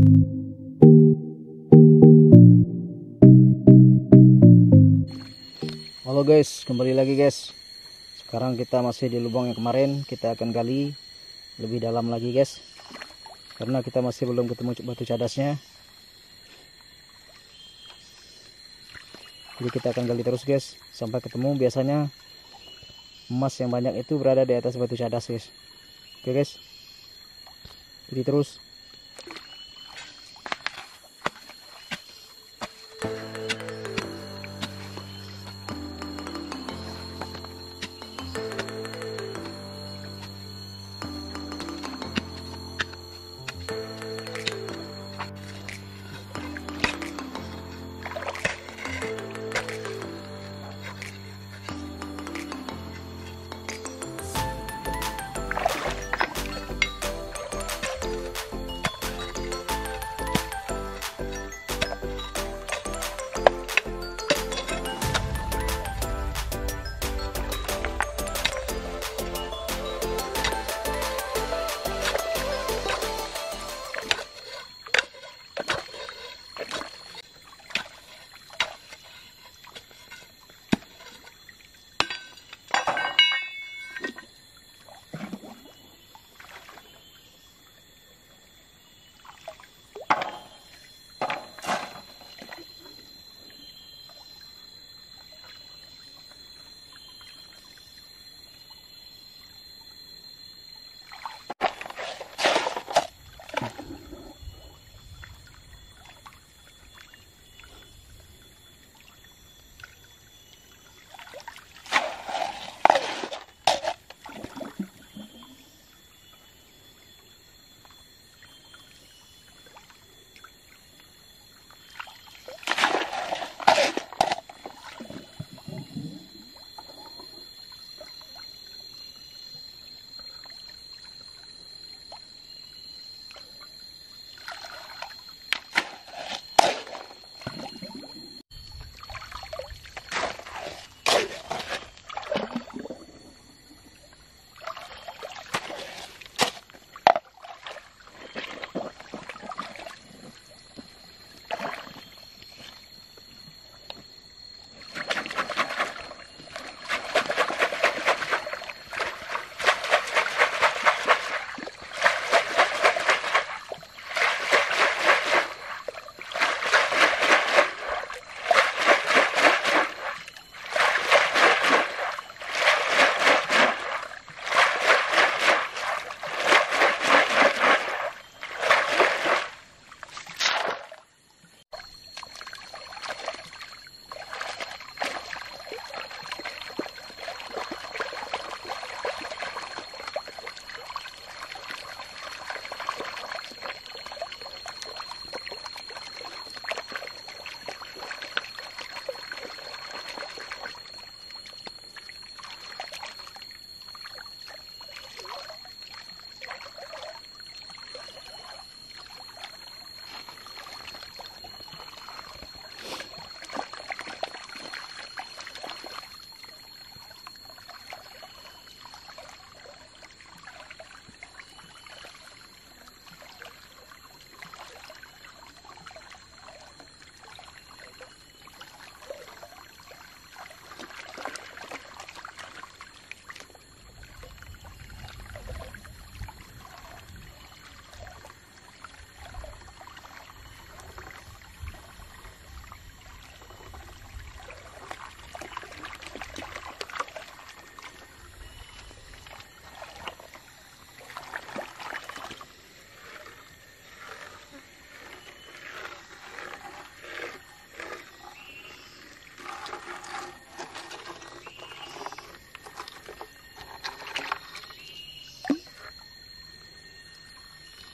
Halo guys, kembali lagi guys. Sekarang kita masih di lubang yang kemarin, kita akan gali lebih dalam lagi guys. Karena kita masih belum ketemu batu cadasnya. Jadi kita akan gali terus guys, sampai ketemu biasanya emas yang banyak itu berada di atas batu cadas guys. Oke guys. Jadi terus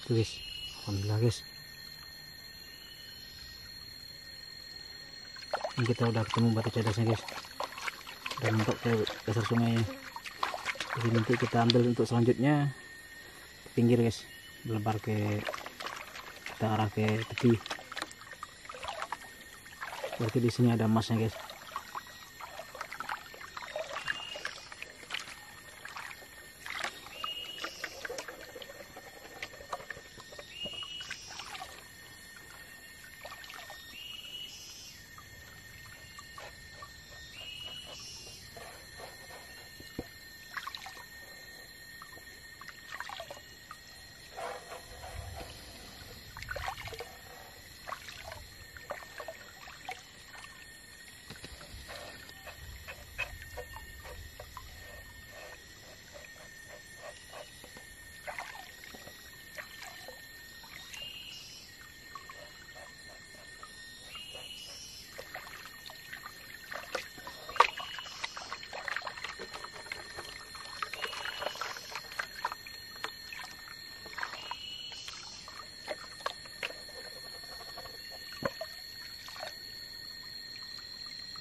Tuh guys, alhamdulillah guys. Ini kita udah ketemu batu cadasnya guys. Dan untuk ke dasar sungainya. Jadi nanti kita ambil untuk selanjutnya ke pinggir guys, melebar ke kita arah ke tepi. Berarti di sini ada emasnya guys.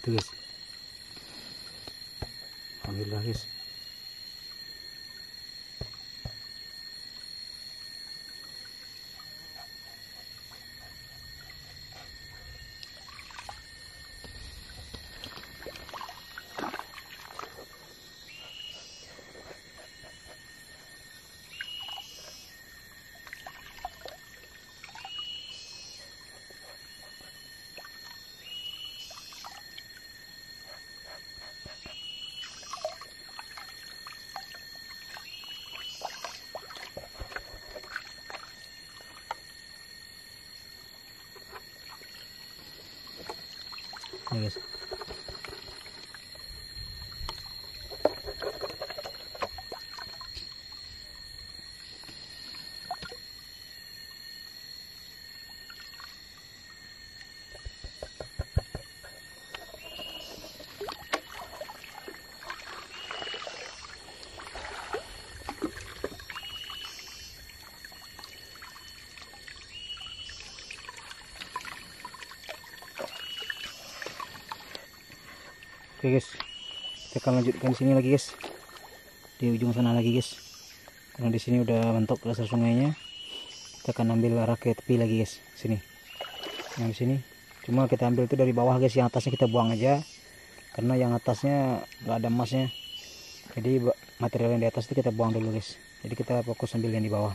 itu guys alhamdulillah guys ya Oke guys, kita akan lanjutkan sini lagi guys, di ujung sana lagi guys. Karena di sini udah mentok dasar sungainya, kita akan ambil arah ke tepi lagi guys, sini. Yang di sini, cuma kita ambil itu dari bawah guys, yang atasnya kita buang aja, karena yang atasnya nggak ada emasnya. Jadi material yang di atas itu kita buang dulu guys. Jadi kita fokus ambil yang di bawah.